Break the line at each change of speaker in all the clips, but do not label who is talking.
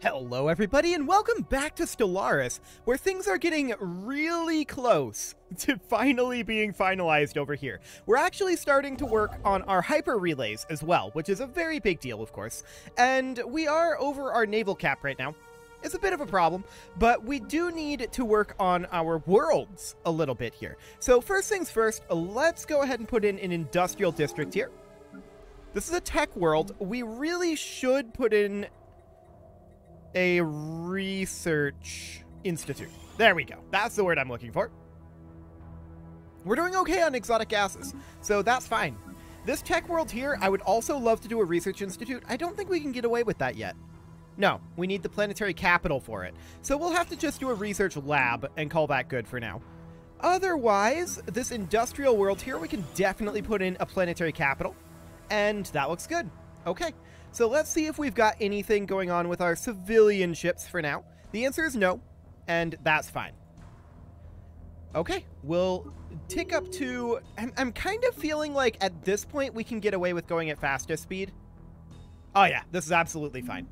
Hello, everybody, and welcome back to Stellaris, where things are getting really close to finally being finalized over here. We're actually starting to work on our hyper relays as well, which is a very big deal, of course, and we are over our naval cap right now. It's a bit of a problem, but we do need to work on our worlds a little bit here. So, first things first, let's go ahead and put in an industrial district here. This is a tech world. We really should put in a research institute. There we go. That's the word I'm looking for. We're doing okay on exotic gases, so that's fine. This tech world here, I would also love to do a research institute. I don't think we can get away with that yet. No, we need the planetary capital for it. So we'll have to just do a research lab and call that good for now. Otherwise, this industrial world here, we can definitely put in a planetary capital. And that looks good. Okay, so let's see if we've got anything going on with our civilian ships for now. The answer is no, and that's fine. Okay, we'll tick up to... I'm, I'm kind of feeling like at this point we can get away with going at fastest speed. Oh yeah, this is absolutely fine.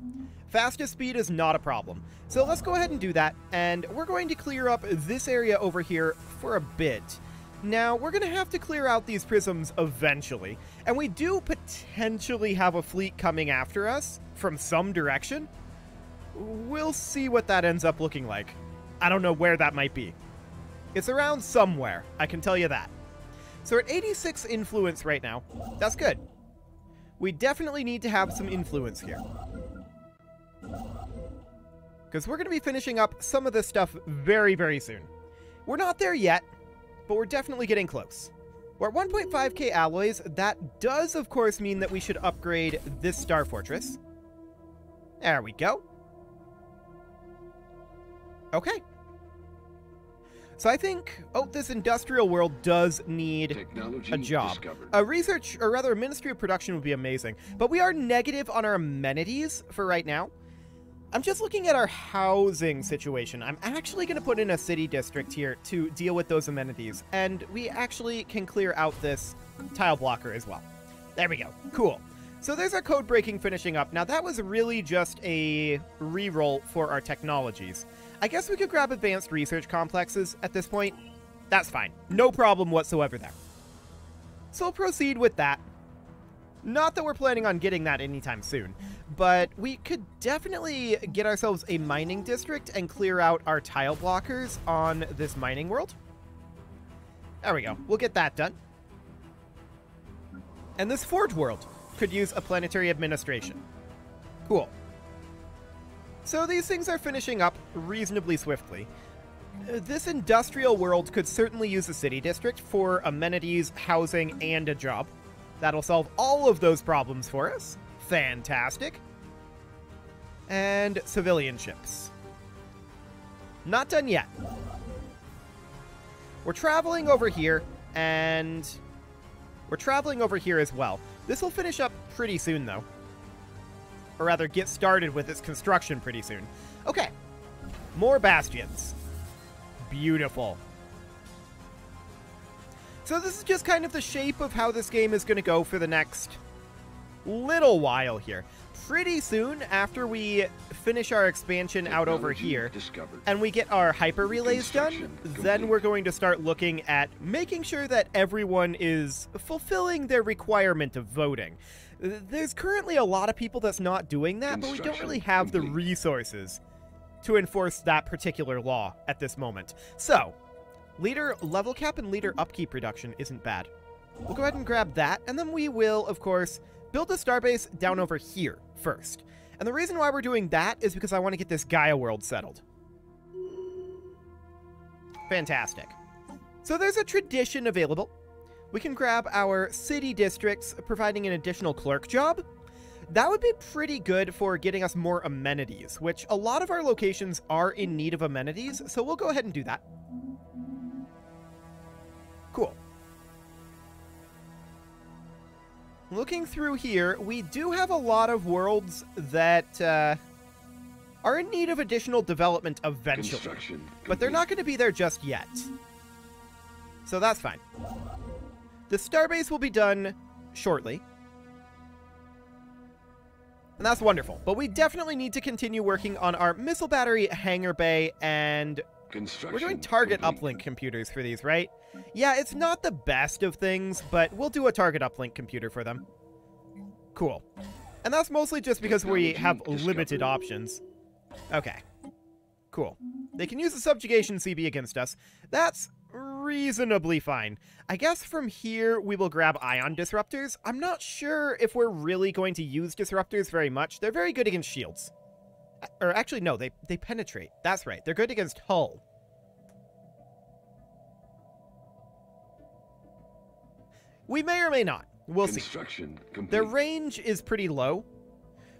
Fastest speed is not a problem. So let's go ahead and do that, and we're going to clear up this area over here for a bit. Now, we're going to have to clear out these prisms eventually, and we do potentially have a fleet coming after us from some direction. We'll see what that ends up looking like. I don't know where that might be. It's around somewhere, I can tell you that. So we're at 86 influence right now. That's good. We definitely need to have some influence here. Because we're going to be finishing up some of this stuff very, very soon. We're not there yet, but we're definitely getting close. We're at 1.5k alloys. That does, of course, mean that we should upgrade this Star Fortress. There we go. Okay. So I think, oh, this industrial world does need Technology a job. Discovered. A research, or rather a Ministry of Production would be amazing. But we are negative on our amenities for right now. I'm just looking at our housing situation. I'm actually going to put in a city district here to deal with those amenities, and we actually can clear out this tile blocker as well. There we go. Cool. So there's our code breaking finishing up. Now that was really just a reroll for our technologies. I guess we could grab advanced research complexes at this point. That's fine. No problem whatsoever there. So we'll proceed with that. Not that we're planning on getting that anytime soon, but we could definitely get ourselves a mining district and clear out our tile blockers on this mining world. There we go. We'll get that done. And this forge world could use a planetary administration. Cool. So these things are finishing up reasonably swiftly. This industrial world could certainly use a city district for amenities, housing, and a job. That'll solve all of those problems for us. Fantastic. And civilian ships. Not done yet. We're traveling over here, and we're traveling over here as well. This will finish up pretty soon, though. Or rather, get started with its construction pretty soon. Okay. More bastions. Beautiful. So this is just kind of the shape of how this game is going to go for the next little while here. Pretty soon after we finish our expansion Technology out over here discovered. and we get our hyper relays done, then we're going to start looking at making sure that everyone is fulfilling their requirement of voting. There's currently a lot of people that's not doing that, but we don't really have complete. the resources to enforce that particular law at this moment. So, Leader level cap and leader upkeep reduction isn't bad. We'll go ahead and grab that, and then we will, of course, build a starbase down over here first. And the reason why we're doing that is because I want to get this Gaia world settled. Fantastic. So there's a tradition available. We can grab our city districts, providing an additional clerk job. That would be pretty good for getting us more amenities, which a lot of our locations are in need of amenities, so we'll go ahead and do that. Cool. Looking through here, we do have a lot of worlds that uh, are in need of additional development eventually. But they're not going to be there just yet. So that's fine. The starbase will be done shortly. And that's wonderful. But we definitely need to continue working on our missile battery, hangar bay, and we're doing target
complete.
uplink computers for these, right? Yeah, it's not the best of things, but we'll do a target uplink computer for them. Cool. And that's mostly just because we have
discovered.
limited options. Okay. Cool. They can use the subjugation CB against us. That's reasonably fine. I guess from here we will grab ion disruptors. I'm not sure if we're really going to use disruptors very much. They're very good against shields. Or actually, no, they, they penetrate. That's right. They're good against hull. We may or may not. We'll see.
Construction complete.
Their range is pretty low.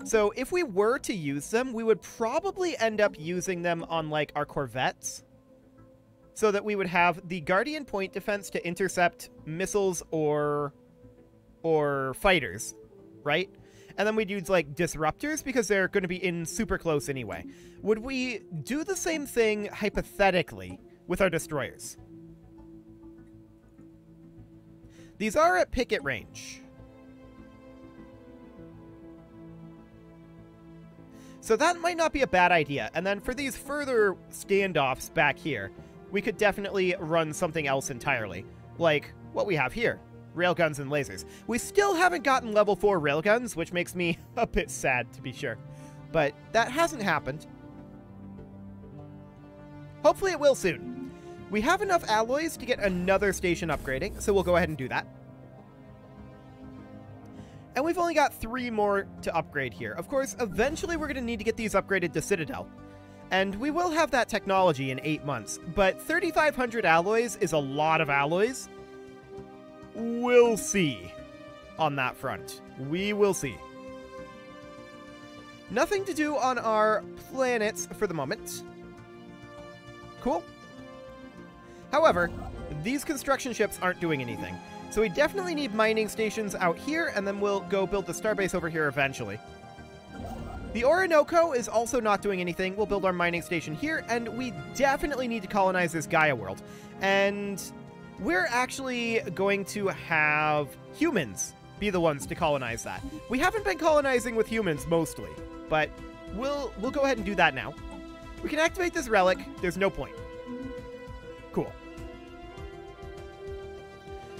So if we were to use them, we would probably end up using them on like our corvettes. So that we would have the Guardian point defense to intercept missiles or or fighters, right? And then we'd use like disruptors because they're going to be in super close anyway. Would we do the same thing hypothetically with our destroyers? These are at picket range. So that might not be a bad idea. And then for these further standoffs back here, we could definitely run something else entirely. Like what we have here. Railguns and lasers. We still haven't gotten level 4 railguns, which makes me a bit sad, to be sure. But that hasn't happened. Hopefully it will soon. We have enough alloys to get another station upgrading, so we'll go ahead and do that. And we've only got three more to upgrade here. Of course, eventually we're going to need to get these upgraded to Citadel. And we will have that technology in eight months, but 3,500 alloys is a lot of alloys. We'll see on that front. We will see. Nothing to do on our planets for the moment. Cool. However, these construction ships aren't doing anything. So we definitely need mining stations out here, and then we'll go build the starbase over here eventually. The Orinoco is also not doing anything. We'll build our mining station here, and we definitely need to colonize this Gaia world. And we're actually going to have humans be the ones to colonize that. We haven't been colonizing with humans mostly, but we'll we'll go ahead and do that now. We can activate this relic. There's no point. Cool.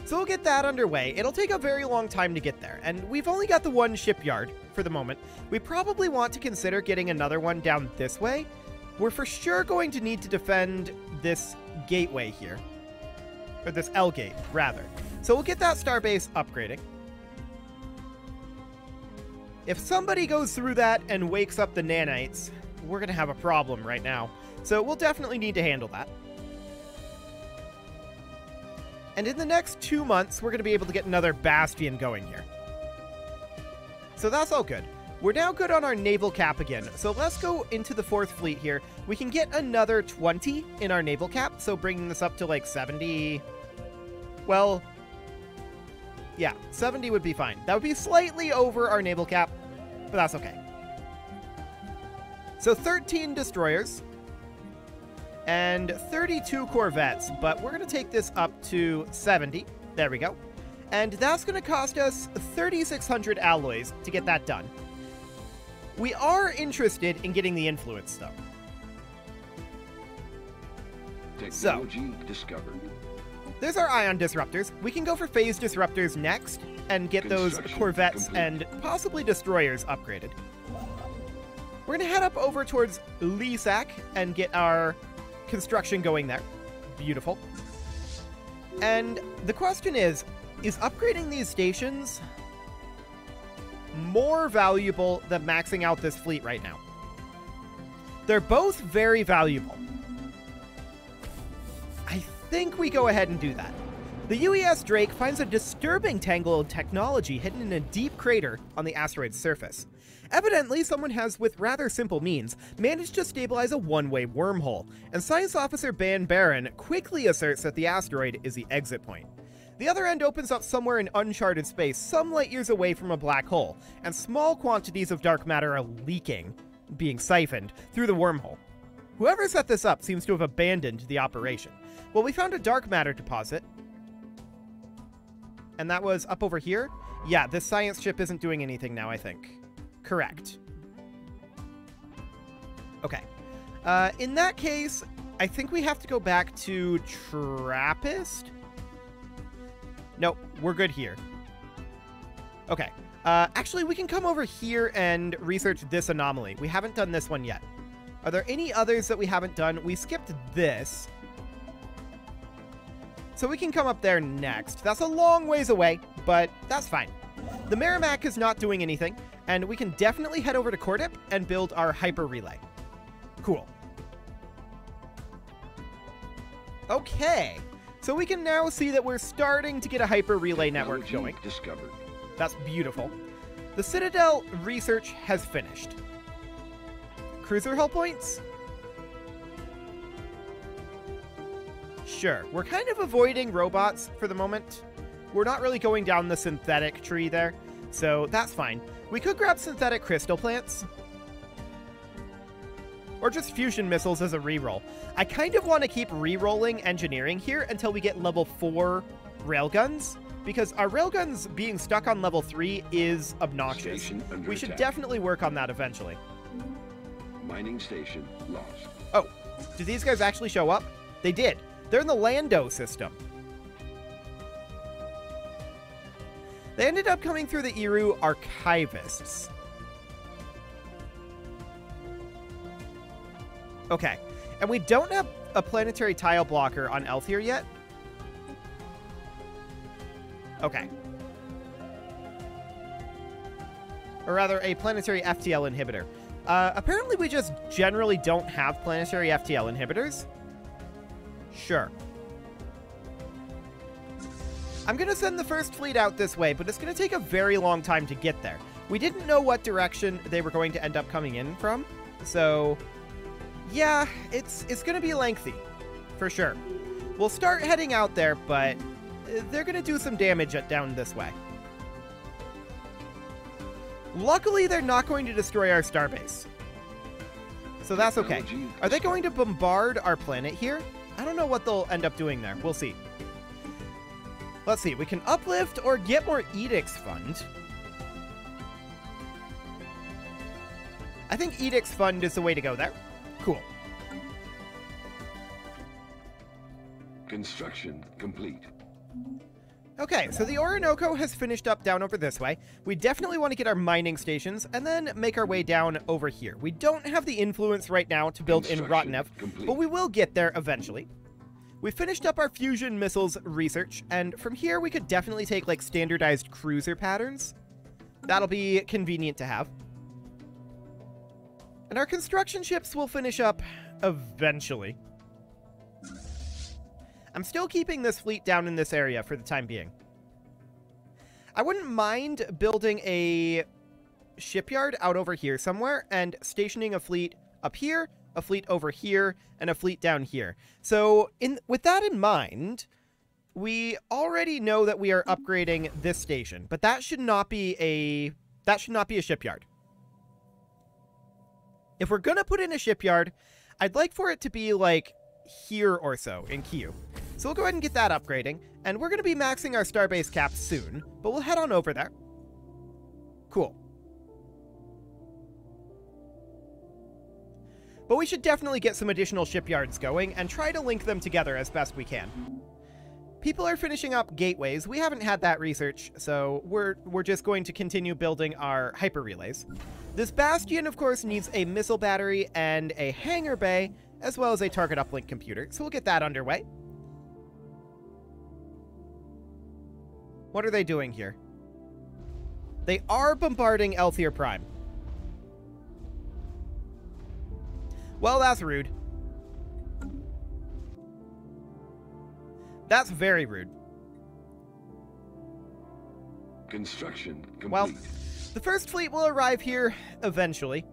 So we'll get that underway. It'll take a very long time to get there, and we've only got the one shipyard for the moment. We probably want to consider getting another one down this way. We're for sure going to need to defend this gateway here. Or this L gate, rather. So we'll get that starbase upgrading. If somebody goes through that and wakes up the nanites, we're going to have a problem right now. So we'll definitely need to handle that. And in the next two months, we're going to be able to get another Bastion going here. So that's all good. We're now good on our naval cap again. So let's go into the fourth fleet here. We can get another 20 in our naval cap. So bringing this up to like 70. Well, yeah, 70 would be fine. That would be slightly over our naval cap, but that's okay. So 13 destroyers and 32 corvettes, but we're going to take this up to 70. There we go. And that's going to cost us 3,600 alloys to get that done. We are interested in getting the influence, though.
Technology discovered.
There's our ion disruptors. We can go for phase disruptors next and get those corvettes
complete.
and possibly destroyers upgraded. We're going to head up over towards Lisak and get our construction going there. Beautiful. And the question is is upgrading these stations more valuable than maxing out this fleet right now? They're both very valuable. Think we go ahead and do that. The UES Drake finds a disturbing tangle of technology hidden in a deep crater on the asteroid's surface. Evidently, someone has, with rather simple means, managed to stabilize a one way wormhole, and Science Officer Ban Baron quickly asserts that the asteroid is the exit point. The other end opens up somewhere in uncharted space, some light years away from a black hole, and small quantities of dark matter are leaking, being siphoned, through the wormhole. Whoever set this up seems to have abandoned the operation. Well, we found a dark matter deposit. And that was up over here? Yeah, this science ship isn't doing anything now, I think. Correct. Okay. Uh, in that case, I think we have to go back to Trappist. Nope, we're good here. Okay. Uh, actually, we can come over here and research this anomaly. We haven't done this one yet. Are there any others that we haven't done? We skipped this. So we can come up there next. That's a long ways away, but that's fine. The Merrimack is not doing anything, and we can definitely head over to Cordip and build our hyper relay. Cool. Okay, so we can now see that we're starting to get a hyper relay network going.
Discovered.
That's beautiful. The Citadel research has finished. Cruiser hull points? Sure, we're kind of avoiding robots for the moment. We're not really going down the synthetic tree there, so that's fine. We could grab synthetic crystal plants. Or just fusion missiles as a reroll. I kind of want to keep re-rolling engineering here until we get level 4 railguns, because our railguns being stuck on level 3 is obnoxious. We should
attack.
definitely work on that eventually.
Mining station lost.
Oh, did these guys actually show up? They did. They're in the Lando system. They ended up coming through the Eru Archivists. Okay, and we don't have a planetary tile blocker on Elthier yet. Okay. Or rather, a planetary FTL inhibitor. Uh, apparently, we just generally don't have planetary FTL inhibitors. Sure. I'm going to send the first fleet out this way, but it's going to take a very long time to get there. We didn't know what direction they were going to end up coming in from, so yeah, it's it's going to be lengthy, for sure. We'll start heading out there, but uh, they're going to do some damage down this way. Luckily, they're not going to destroy our starbase. So that's okay. Are they going to bombard our planet here? I don't know what they'll end up doing there. We'll see. Let's see. We can uplift or get more edicts fund. I think edicts fund is the way to go there. Cool.
Construction complete.
Okay, so the Orinoco has finished up down over this way. We definitely want to get our mining stations and then make our way down over here. We don't have the influence right now to build in Rotnev, but we will get there eventually. We finished up our fusion missiles research, and from here we could definitely take like standardized cruiser patterns. That'll be convenient to have. And our construction ships will finish up eventually. I'm still keeping this fleet down in this area for the time being. I wouldn't mind building a shipyard out over here somewhere and stationing a fleet up here, a fleet over here, and a fleet down here. So, in with that in mind, we already know that we are upgrading this station, but that should not be a that should not be a shipyard. If we're gonna put in a shipyard, I'd like for it to be like here or so in Q. So we'll go ahead and get that upgrading, and we're gonna be maxing our starbase cap soon, but we'll head on over there. Cool. But we should definitely get some additional shipyards going and try to link them together as best we can. People are finishing up gateways. We haven't had that research, so we're we're just going to continue building our hyper relays. This bastion, of course, needs a missile battery and a hangar bay, as well as a target uplink computer. So we'll get that underway. What are they doing here? They are bombarding Elthier Prime. Well, that's rude. That's very rude.
Construction complete.
Well, the first fleet will arrive here eventually.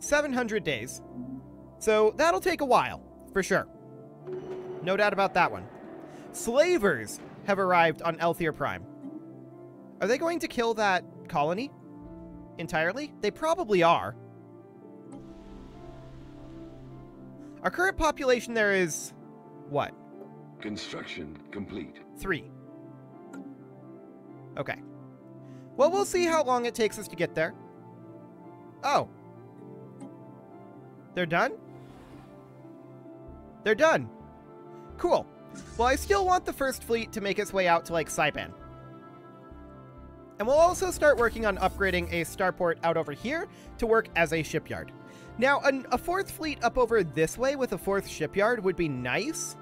700 days. So that'll take a while, for sure. No doubt about that one. Slavers have arrived on Elthier Prime. Are they going to kill that colony entirely? They probably are. Our current population there is what?
Construction complete.
Three. Okay. Well, we'll see how long it takes us to get there. Oh. They're done? They're done. Cool. Well, I still want the first fleet to make its way out to, like, Cyban. And we'll also start working on upgrading a starport out over here to work as a shipyard. Now, an, a fourth fleet up over this way with a fourth shipyard would be nice,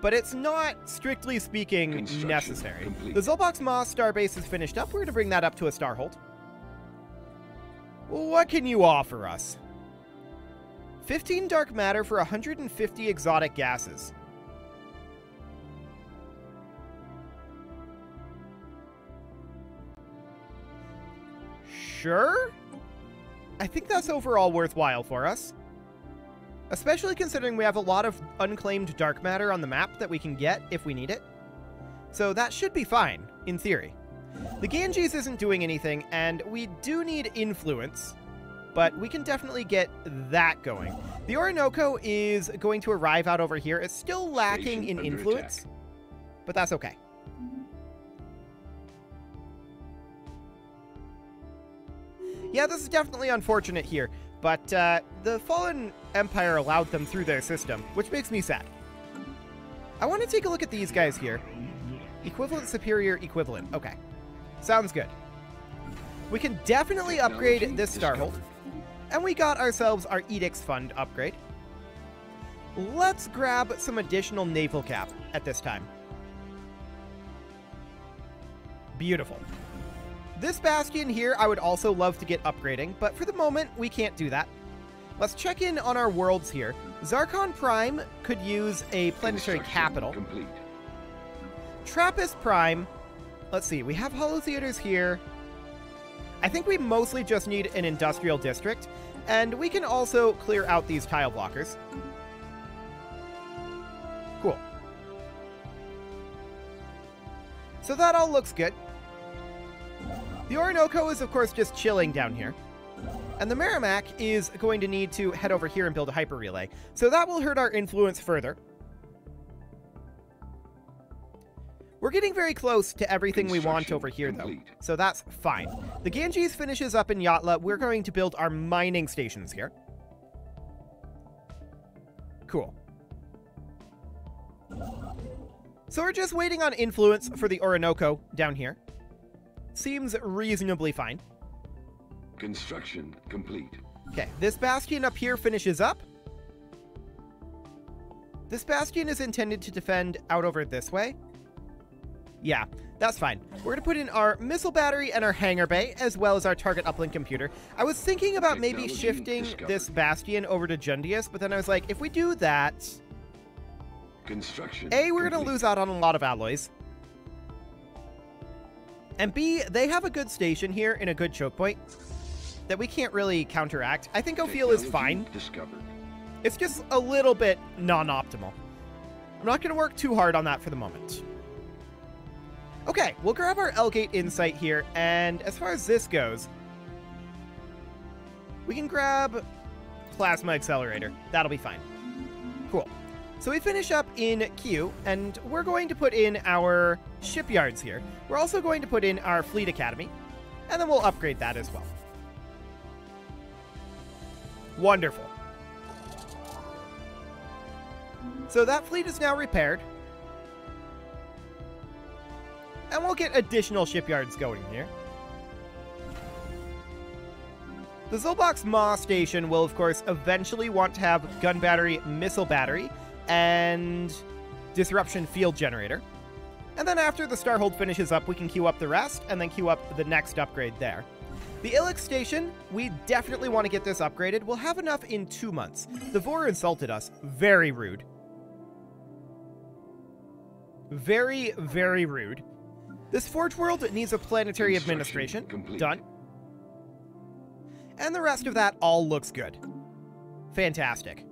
but it's not, strictly speaking, necessary.
complete.
The Zolbox Moss starbase is finished up. We're going to bring that up to a starhold. What can you offer us? 15 dark matter for 150 exotic gases. Sure? I think that's overall worthwhile for us. Especially considering we have a lot of unclaimed dark matter on the map that we can get if we need it. So that should be fine, in theory. The Ganges isn't doing anything, and we do need influence, but we can definitely get that going. The Orinoco is going to arrive out over here. It's still lacking in influence, but that's okay. Yeah, this is definitely unfortunate here, but uh, the Fallen Empire allowed them through their system, which makes me sad. I want to take a look at these guys here. Equivalent, superior, equivalent. Okay. Sounds good. We can definitely upgrade this Starhold. And we got ourselves our Edicts Fund upgrade. Let's grab some additional naval cap at this time. Beautiful. This Bastion here, I would also love to get upgrading, but for the moment, we can't do that. Let's check in on our worlds here. Zarkon Prime could use a planetary capital.
Complete.
Trappist Prime. Let's see, we have Holo-Theaters here. I think we mostly just need an industrial district, and we can also clear out these tile blockers. Cool. So that all looks good. The Orinoco is, of course, just chilling down here. And the Merrimack is going to need to head over here and build a hyper relay. So that will hurt our influence further. We're getting very close to everything we want over here, though. So that's fine. The Ganges finishes up in Yatla. We're going to build our mining stations here. Cool. So we're just waiting on influence for the Orinoco down here. Seems reasonably fine.
Construction complete.
Okay, this bastion up here finishes up. This bastion is intended to defend out over this way. Yeah, that's fine. We're gonna put in our missile battery and our hangar bay, as well as our target uplink computer. I was thinking about maybe shifting
discovered.
this bastion over to Jundius, but then I was like, if we do that,
Construction.
A, we're gonna lose out on a lot of alloys. And B, they have a good station here in a good choke point that we can't really counteract. I think Ophiel is fine.
Discovered.
It's just a little bit non-optimal. I'm not going to work too hard on that for the moment. Okay, we'll grab our L-Gate Insight here, and as far as this goes, we can grab Plasma Accelerator. That'll be fine. So we finish up in Q, and we're going to put in our shipyards here. We're also going to put in our Fleet Academy, and then we'll upgrade that as well. Wonderful. So that fleet is now repaired. And we'll get additional shipyards going here. The Zolbox Maw station will, of course, eventually want to have gun battery, missile battery, and disruption field generator. And then after the Starhold finishes up, we can queue up the rest and then queue up the next upgrade there. The Ilix station, we definitely want to get this upgraded. We'll have enough in two months. The Vor insulted us. Very rude. Very, very rude. This Forge World needs a planetary administration.
complete.
Done. And the rest of that all looks good. Fantastic.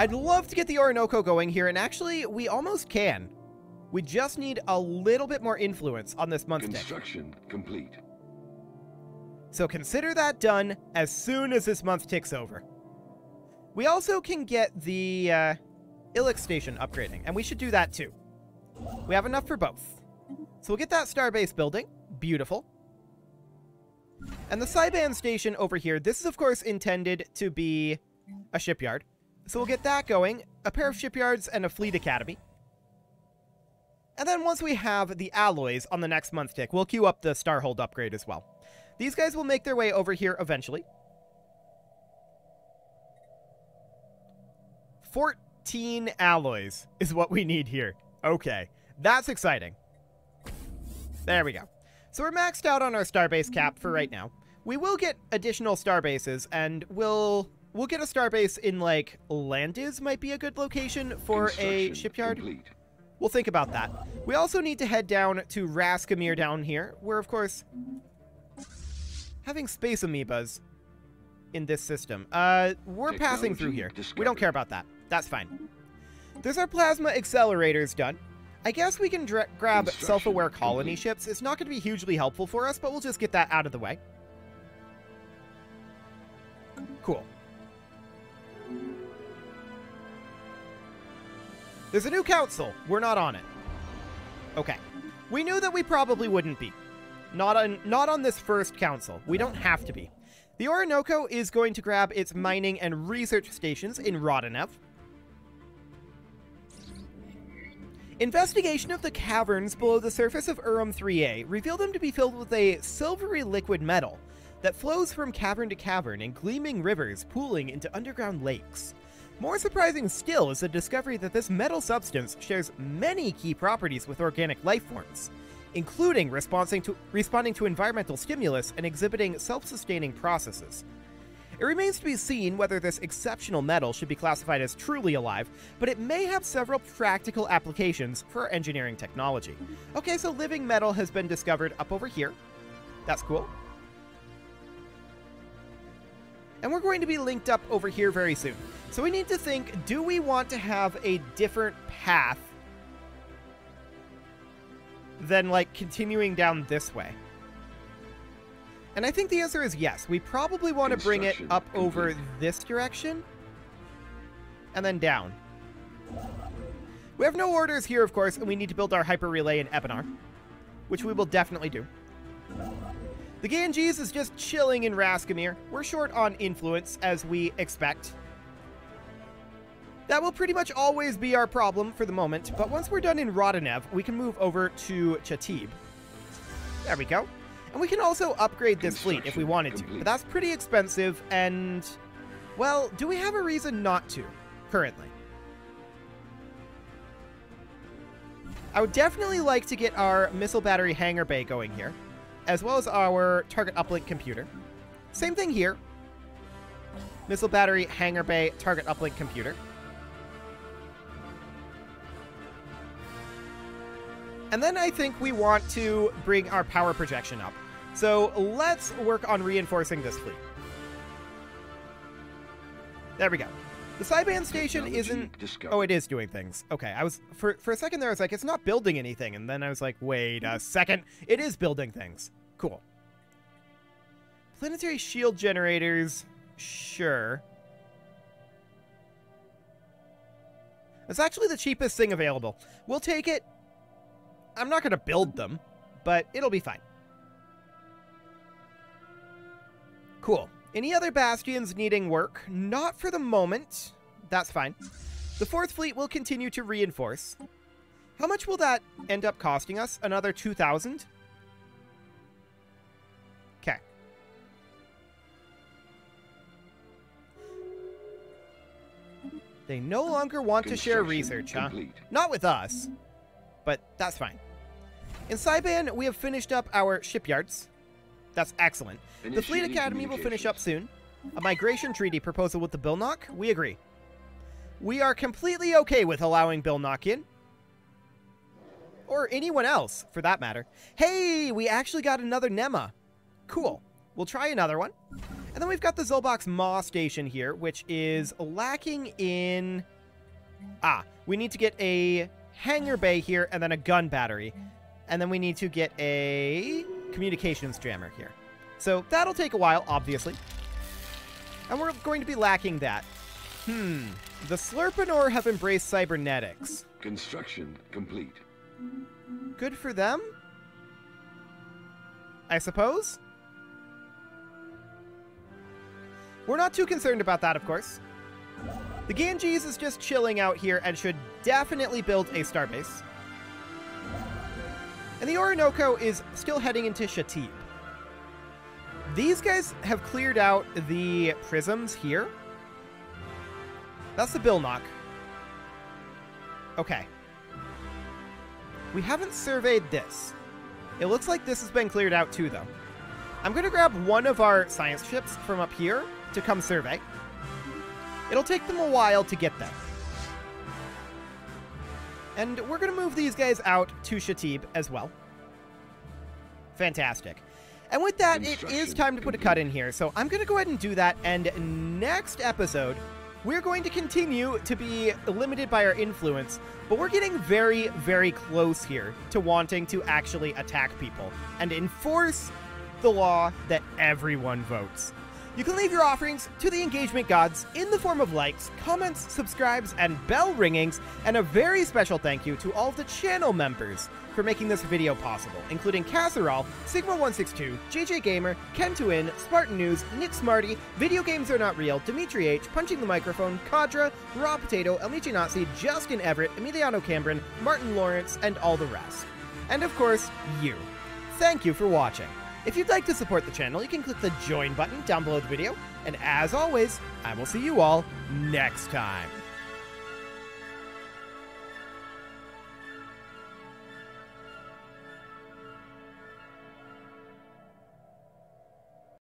I'd love to get the Orinoco going here, and actually, we almost can. We just need a little bit more influence on this month tick.
Construction complete.
So consider that done as soon as this month ticks over. We also can get the uh, Ilix station upgrading, and we should do that too. We have enough for both. So we'll get that starbase building. Beautiful. And the Cyban station over here, this is of course intended to be a shipyard. So we'll get that going, a pair of shipyards and a fleet academy. And then once we have the alloys on the next month tick, we'll queue up the Starhold upgrade as well. These guys will make their way over here eventually. 14 alloys is what we need here. Okay, that's exciting. There we go. So we're maxed out on our starbase cap for right now. We will get additional starbases, and we'll we'll get a starbase in like Landis might be a good location for a shipyard.
Complete.
We'll think about that. We also need to head down to Raskamir down here, where of course having space amoebas in this system. Uh, we're passing through here.
Technology
We don't care about that. That's fine. There's our plasma accelerators done. I guess we can grab self-aware colony
complete.
ships. It's not going to be hugely helpful for us, but we'll just get that out of the way. Cool. There's a new council. We're not on it. Okay. We knew that we probably wouldn't be. Not on not on this first council. We don't have to be. The Orinoco is going to grab its mining and research stations in Rodanev. Investigation of the caverns below the surface of Urim 3A revealed them to be filled with a silvery liquid metal that flows from cavern to cavern in gleaming rivers pooling into underground lakes. More surprising still is the discovery that this metal substance shares many key properties with organic life forms, including responding to, responding to environmental stimulus and exhibiting self sustaining processes. It remains to be seen whether this exceptional metal should be classified as truly alive, but it may have several practical applications for engineering technology. Okay, so living metal has been discovered up over here. That's cool. And we're going to be linked up over here very soon. So we need to think do we want to have a different path than like continuing down this way? And I think the answer is yes. We probably want to bring it up over this direction and then down. We have no orders here, of course, and we need to build our hyper relay in Epinar, which we will definitely do. The Ganges is just chilling in Raskamir. We're short on influence, as we expect. That will pretty much always be our problem for the moment, but once we're done in Rodanev, we can move over to Chatib. There we go. And we can also upgrade this fleet if we wanted to, but that's pretty expensive, and... Well, do we have a reason not to, currently? I would definitely like to get our missile battery hangar bay going here, as well as our target uplink computer. Same thing here. Missile battery, hangar bay, target uplink computer. And then I think we want to bring our power projection up. So let's work on reinforcing this fleet. There we go. The Cyban station isn't
discovered.
Oh, it is doing things. Okay, I was for for a second there. I was like, it's not building anything, and then I was like, wait a second, it is building things. Cool. Planetary shield generators, sure. It's actually the cheapest thing available. We'll take it. I'm not going to build them, but it'll be fine. Cool. Any other bastions needing work? Not for the moment. That's fine. The fourth fleet will continue to reinforce. How much will that end up costing us? Another 2,000? Okay. They no longer want to share research, huh? Not with us, but that's fine. In Cyban, we have finished up our shipyards. That's excellent. The Fleet Academy will finish up soon. A migration treaty proposal with the Bilnock? We agree. We are completely okay with allowing Bilnock in. Or anyone else, for that matter. Hey, we actually got another Nema. Cool. We'll try another one. And then we've got the Zolbox Maw station here, which is lacking in... Ah, we need to get a hangar bay here and then a gun battery. And then we need to get a communications jammer here. So that'll take a while, obviously. And we're going to be lacking that. Hmm. The Slurpanor have embraced cybernetics.
Construction complete.
Good for them? I suppose? We're not too concerned about that, of course. The Ganges is just chilling out here and should definitely build a starbase. And the Orinoco is still heading into Shatib. These guys have cleared out the prisms here. That's the Bilnok. Okay. We haven't surveyed this. It looks like this has been cleared out too, though. I'm going to grab one of our science ships from up here to come survey. It'll take them a while to get there. And we're going to move these guys out to Shatib as well. Fantastic. And with that, it is time to put a cut in here. So I'm going to go ahead and do that. And next episode, we're going to continue to be limited by our influence, but we're getting very, very close here to wanting to actually attack people and enforce the law that everyone votes. You can leave your offerings to the engagement gods in the form of likes, comments, subscribes, and bell ringings, and a very special thank you to all of the channel members for making this video possible, including Casserole, Sigma162, JJ Gamer, Ken2In, Spartan News, Nick Smarty, Video Games Are Not Real, Dimitri H, Punching the Microphone, Kadra, Raw Potato, Elmichi Nazi, Justin Everett, Emiliano Cambron, Martin Lawrence, and all the rest. And of course, you. Thank you for watching. If you'd like to support the channel, you can click the join button down below the video. And as always, I will see you all next time.